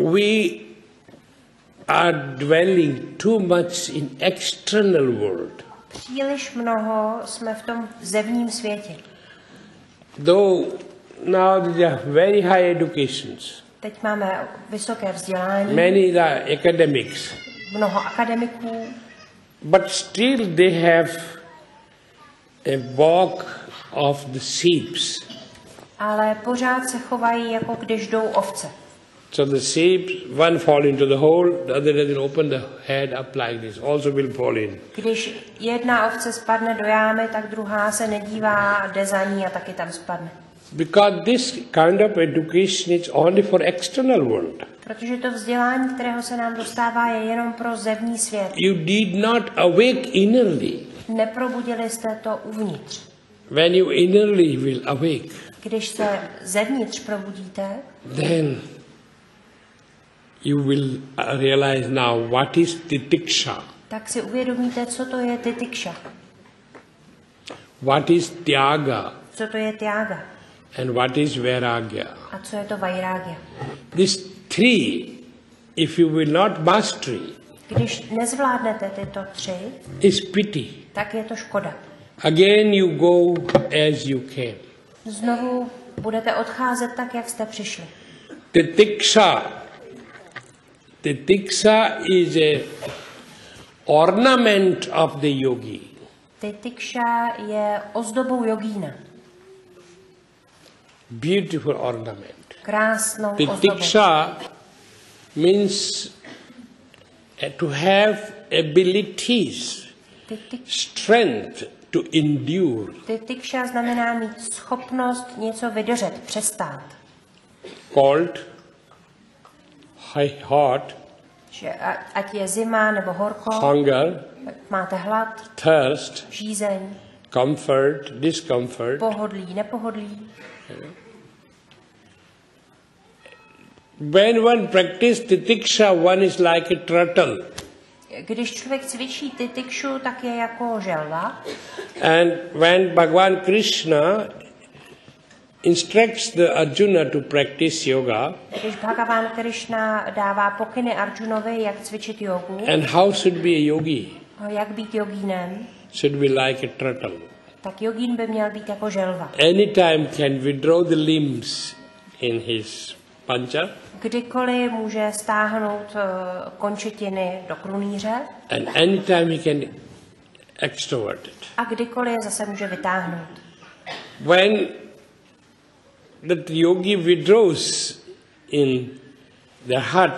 we are dwelling too much in external world. Příliš mnoho jsme v tom zevním světě. Though now there are very high educations, Teď máme vysoké vzdělání, many are academics, mnoho akademiků, but still they have a walk of the sheeps. ale pořád se chovají, jako když jdou ovce. So the sheep, one fall into the hole, the other doesn't open the head up like this, also will fall in. Když jedna ovce spadne do jámy, tak druhá se nedívá, jde za ní a taky tam spadne. Because this kind of education is only for external world. Protože to vzdělání, kterého se nám dostává, je jenom pro zevní svět. You did not awake innerly. Neprobudili jste to uvnitř. When you innerly will awake, Když se zevnitř probudíte, then you will realize now what is titiksha, tak si uvědomíte, co to je titikša, what is tyaga, co to je tiaga and what is vairagya. a co je to vajrágia. These three, if you will not mastery, Když nezvládnete tyto tři, is pity. tak je to škoda. Again you go as you came. Znovu budete odcházet tak, jak jste přišli. Titiksha. Titiksha is a ornament of the yogi. Titikša je ozdobou jogína. Beautiful ornament. Krásnou ozdobou. Titiksha means uh, to have abilities, strength to endure. titikša znamená mít schopnost něco vydržet, přestát. High, hot, Že ať je zima nebo horko, hunger, máte hlad, thirst, žízeň, comfort, discomfort. pohodlí, nepohodlí. When one practices titiksha, one is like a turtle. Když člověk cvičí titikšu, tak je jako želva. And when Bhagavan Krishna instructs the Arjuna to practice yoga, Když Bhagavan Krishna dává pokyny Arjunovi, jak cvičit jogu, and how should be a yogi? a jak být jogínem, Should be like a turtle. tak jogín by měl být jako želva. Anytime can withdraw the limbs in his pancha, Kdykoliv může stáhnout eh, končetiny do krunýře and anytime he can extrovert it. a kdykoliv zase může vytáhnout. When that yogi withdraws in the hut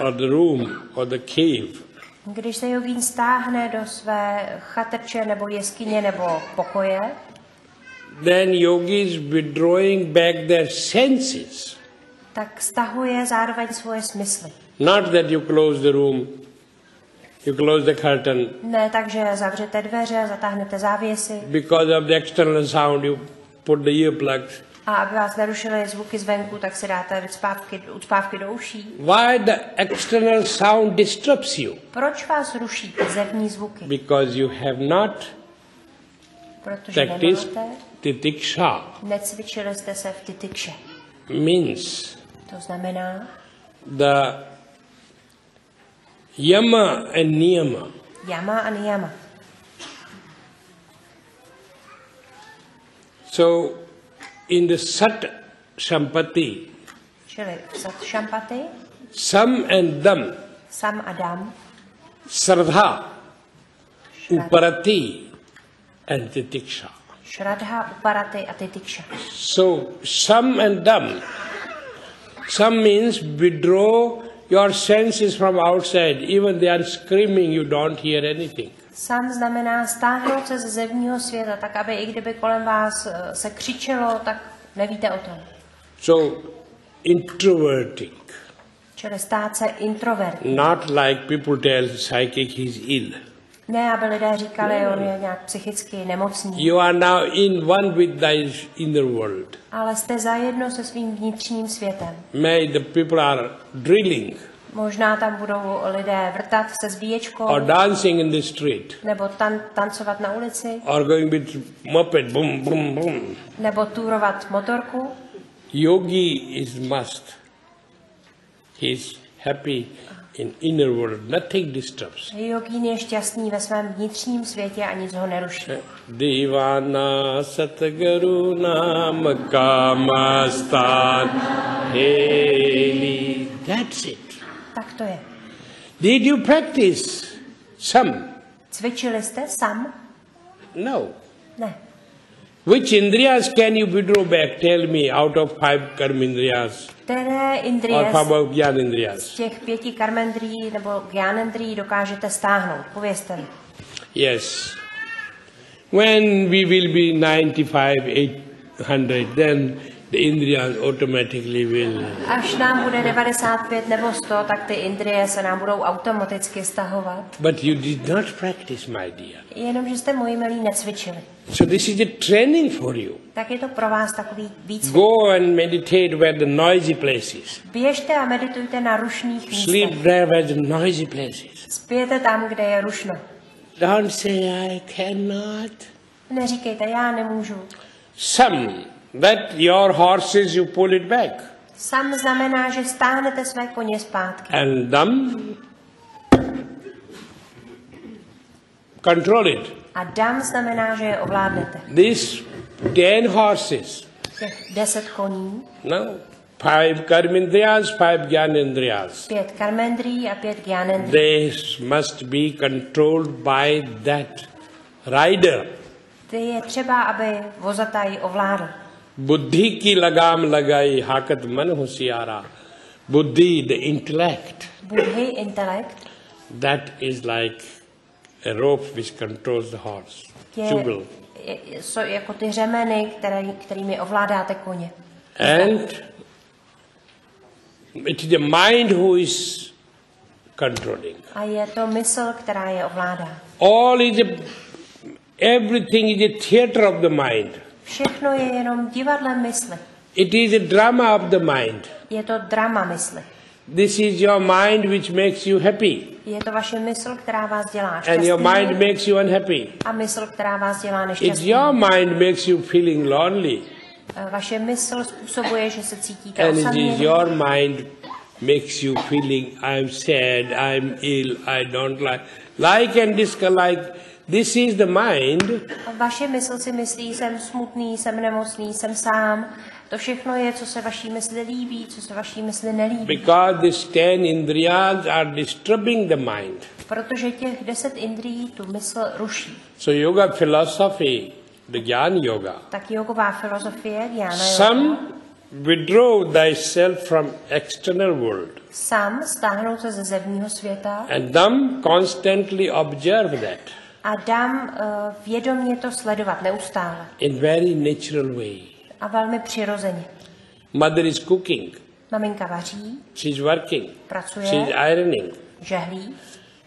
or the room or the cave, Když se jogín stáhne do své chatrče nebo jeskyně nebo pokoje, then yogi is withdrawing back their senses. tak stahuje zároveň svoje smysly. Not that you close the room, you close the curtain Ne tak, že zavřete dveře, zatáhnete závěsy because of the external sound, you put the earplugs. A aby vás nerušily zvuky zvenku, tak si dáte ucpávky, ucpávky do uší. Why the external sound disturbs you? Proč vás ruší ty zevní zvuky? Because you have not Protože practiced titiksha. necvičili jste se v titikše. Means To znamená, the yama and niyama. jama a niyama. So in the sat Shampati. Čili sat šampaty, sam and dam, sam a dam, sardha, uparati, and titiksha. šradha, uparaty a titikša. So sam and dam. Some means withdraw your senses from outside. Even they are screaming, you don't hear anything. Sam znamená stáhnout se ze zevního světa, tak aby i kdyby kolem vás eh, se křičelo, tak nevíte o tom. So introverting, Čili stát se introvert. not like people tell psychic he's ill. Ne, aby lidé říkali, on je nějak psychicky nemocný. You are now in one with thy inner world. Ale jste zajedno se svým vnitřním světem. May the people are drilling Možná tam budou lidé vrtat se zbíječkou. Or dancing in the street. Nebo tan- tancovat na ulici. Or going with moped, boom, boom, boom. Nebo túrovat motorku. Yogi is must. He is happy in inner world. Nothing disturbs. Jogín je šťastný ve svém vnitřním světě a nic ho neruší. Divana Satguru Nam Kamastan Heli. That's it. Tak to je. Did you practice? Some. Cvičili jste sám? No. Ne. Which indriyas can you withdraw back? Tell me out of five karmindriyas Které or indrie five z of jnanindriyas. těch pěti karmendrí nebo gyánendrí dokážete stáhnout? Povězte mi. Yes. When we will be 95, 800, then the indriyas automatically will. Až nám bude 95 nebo 100, tak ty indrie se nám budou automaticky stahovat. But you did not practice, my dear. Jenomže jste moji milí necvičili. So this is a training for you. Tak je to pro vás takový výcvik. Go and meditate where the noisy places. Běžte a meditujte na rušných Sleep místech. there where the noisy places. Spějte tam, kde je rušno. Don't say I cannot. Neříkejte, já nemůžu. Some that your horses you pull it back. Sam znamená, že stáhnete své koně zpátky. And them control it. A dam znamená, že je ovládnete. These ten horses. Těch deset koní, No. Five karmindriyas, five jnanindriyas. pět karmendrí a pět gyánendrí. They must be controlled by that rider. Ty je třeba, aby vozataj ovládl. बुद्धि की लगाम लगाई हाकत मन होशियारा बुद्धि the intellect Budhy, intelekt, that is like a rope which controls the horse je, jubal je, jsou jako ty řemeny, které, kterými ovládáte koně. and it is the mind who is controlling A je to mysl, která je ovládá. all is a, everything is a theater of the mind Všechno je jenom divadlem mysli. it is a drama of the mind Je to drama mysli. this is your mind which makes you happy Je to vaše mysl, která vás dělá and your mind šťastný makes you unhappy a mysl, která vás dělá It's nešťastný. your mind makes you feeling lonely, Vaše mysl způsobuje, že se cítíte and it is your mind makes you feeling I'm sad, I'm ill, I don't like, like and dislike. This is the mind vaše mysl si myslí, jsem smutný, jsem nemocný, jsem sám. To všechno je, co se vaší mysli líbí, co se vaší mysli nelíbí. because these ten indriyas are disturbing the mind. Protože těch deset indrií tu mysl ruší. So yoga philosophy, the Jnana yoga, Tak jogová filozofie, Jana some withdraw thyself from external world sám stáhnout se ze zevního světa and them constantly observe that a dám uh, vědomě to sledovat neustále in very natural way. a velmi přirozeně. Mother is cooking, Maminka vaří, she's working, pracuje, she's ironing, žehlí,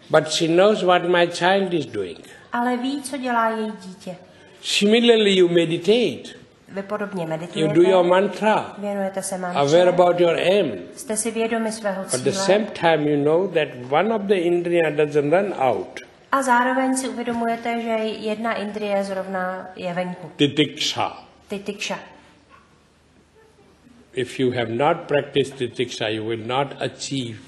but she knows what my child is doing. ale ví, co dělá její dítě. Similarly, you meditate, Vy podobně you meditujete, do your mantra, věnujete se aware mantře, about your aim. jste si vědomi svého But at the cíle same time, you know that one of the indriya doesn't run out. A zároveň si uvědomujete, že jedna indrie zrovna je venku. Titiksha. Titikša. If you have not practiced titiksha, you will not achieve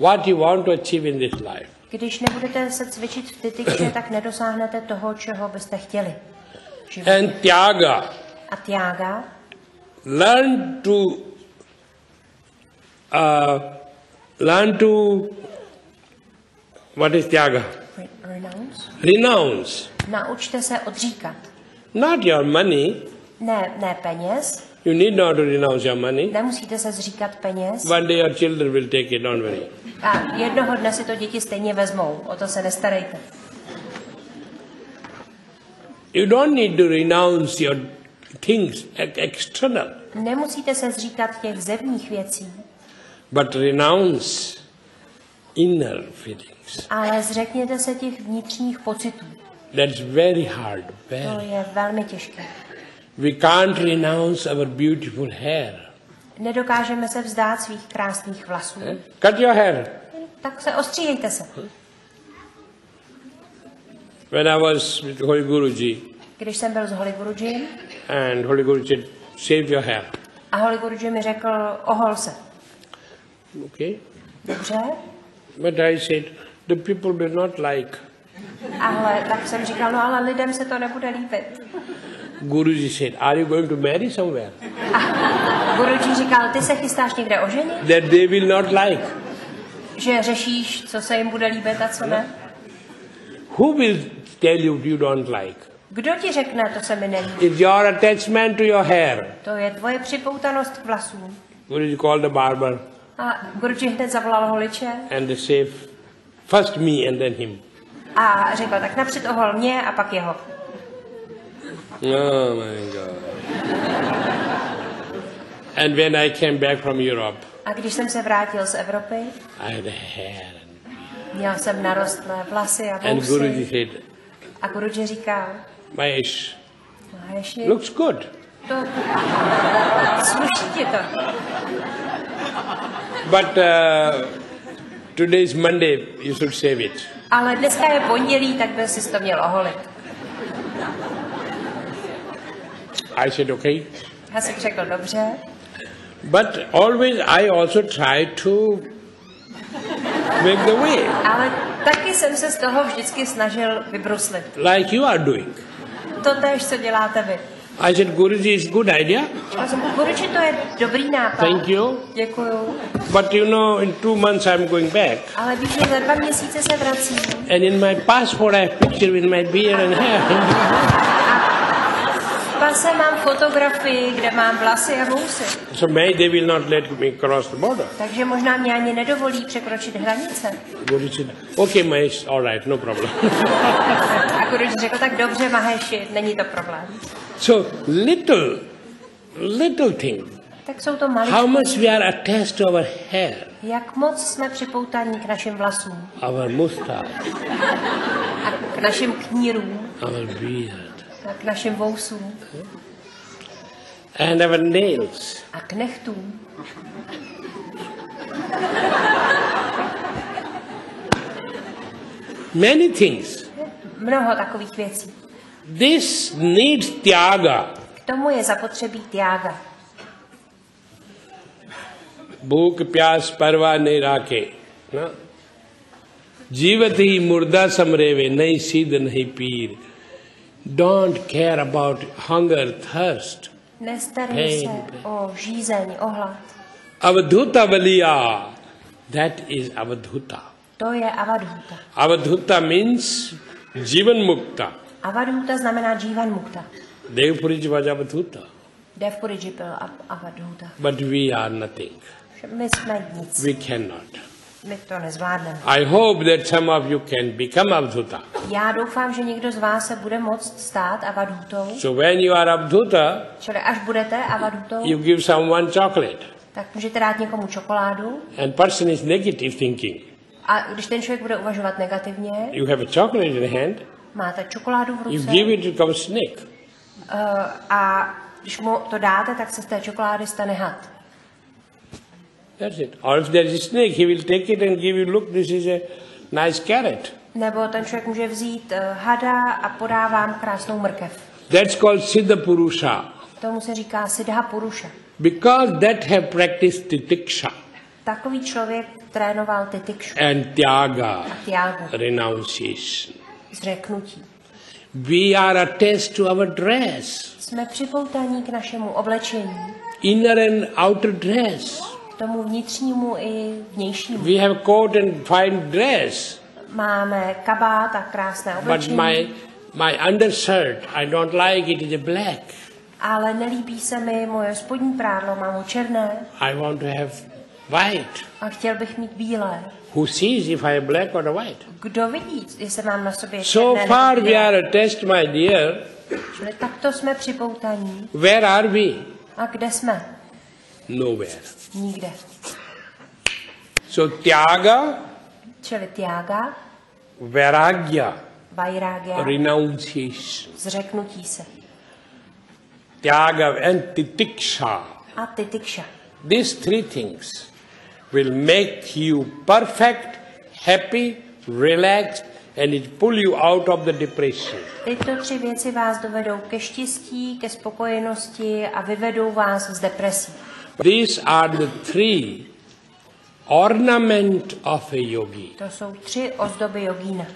what you want to achieve in this life. Když nebudete se cvičit v titikše, tak nedosáhnete toho, čeho byste chtěli. And tyaga. A tiaga, Learn to uh, learn to what is tyaga? Re- renounce, Renounce. naučte se odříkat. Not your money. Ne, ne peněz, You need not to renounce your money. nemusíte se zříkat peněz. One day your children will take it, don't worry. A jednoho dne si to děti stejně vezmou, o to se nestarejte. You don't need to renounce your things ex- external, Nemusíte se zříkat těch zevních věcí, but renounce inner feelings. ale zřekněte se těch vnitřních pocitů. That's very hard. To Very. je velmi těžké. We can't renounce our beautiful hair. Nedokážeme se vzdát svých krásných vlasů. eh? Cut your hair. Tak se ostříhejte se. When I was with Holy Guruji, Když jsem byl s Holy Gurujim and Holy Guruji said, shave your hair. a Holy Guruji mi řekl, ohol se. Okay? Dobře, But I said, the people will not like. ale tak jsem říkal, no ale lidem se to nebude líbit. Guruji said, are you going to marry somewhere? A Guruji říkal, ty se chystáš někde oženit? That they will not like. Že řešíš, co se jim bude líbit a co ne? Who will tell you you don't like? Kdo ti řekne, to se mi nelíbí? It's your attachment to your hair. To je tvoje připoutanost k vlasům. Guruji called the barber A Guruji hned zavolal holiče and they say, first me and then him. a řekl, tak napřed ohol mě a pak jeho. Oh my God. And when I came back from Europe, A když jsem se vrátil z Evropy, I had hair. měl jsem narostlé vlasy a And Guruji said, A Guruji říkal, Mahesh, Maheši, looks good. to sluší ti to. But uh, today is Monday, you should save it. Ale dneska je pondělí, tak by si to měl oholit. I said, okay. Já jsem řekl, dobře, But always I also try to make the way, ale taky jsem se z toho vždycky snažil vybruslit. like you are doing. To tež, co děláte vy. I said, Guruji, is good idea. Jsem, Guruji, to je dobrý nápad. Thank you. Děkuju. But you know, in two months I'm going back. Ale víš, že za dva měsíce se vracím. And in my passport I have picture with my beard and hair. Pase mám fotografii, kde mám vlasy a vousy. so maybe they will not let me cross the border. Takže možná mě ani nedovolí překročit hranice. Guruji okay, Mahesh, all right, no problem. A Guruji řekl, tak dobře, Maheši, není to problém. So little, little thing. Tak jsou to How maličké. much we are attached to our hair, Jak moc jsme připoutaní k našim vlasům our mustache, a k našim knírům our beard, a k našim vousům and our nails. a k nechtům. Many things. Mnoho takových věcí. This needs tyaga. Tomu je zapotřebí tiága. भूख प्यास परवाह नहीं राखे ना जीवत ही मुर्दा समरेवे नहीं सीध नहीं पीर don't care about hunger thirst Nestarej se o žízeň, o hlad. अवधुता बलिया that is avadhuta To je avadhuta. avadhuta means जीवन मुक्ता Avadhuta znamená jivan mukta. devpuri was avadhuta Devpuriji byl av- avadhuta. but we are nothing My jsme nic. we cannot My to nezvládneme. i hope that some of you can become avadhuta Já doufám, že někdo z vás se bude moct stát avadhutou. so when you are avadhuta Čili až budete avadhutou, you give someone chocolate tak můžete dát někomu čokoládu. and person is negative thinking A když ten člověk bude uvažovat negativně, You have a chocolate in the hand, máte čokoládu v you ruce give it come snake. uh, a když mu to dáte, tak se z té čokolády stane had. That's it. Or if there is a snake, he will take it and give you, look, this is a nice carrot. Nebo ten člověk může vzít uh, hada a podá vám krásnou mrkev. That's called Siddha Purusha. Tomu se říká Siddha Purusha. Because that have practiced titiksha Takový člověk trénoval titikšu and tyaga, a renunciation. Zřeknutí. We are attached to our dress, Jsme připoutaní k našemu oblečení, inner and outer dress. k tomu vnitřnímu i vnějšímu. We have coat and fine dress, Máme kabát a krásné but oblečení, my, my undershirt, I don't like it, it is black. ale nelíbí se mi moje spodní prádlo, mám ho černé I want to have white. a chtěl bych mít bílé. Who sees if I have black or white? Kdo vidí, jestli mám na sobě So černé far nebo we are attached, my dear. Čili takto jsme připoutaní. Where are we? A kde jsme? Nowhere. Nikde. So tyaga, Čili tiaga, vairagya, vajrágia, renunciation. zřeknutí se. Tyaga and titiksha. A titikša. These three things will make you perfect, happy, relaxed, and it pull you out of the depression. Tyto tři věci vás dovedou ke štěstí, ke spokojenosti a vyvedou vás z depresí. These are the three ornament of a yogi. To jsou tři ozdoby jogína.